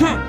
哼。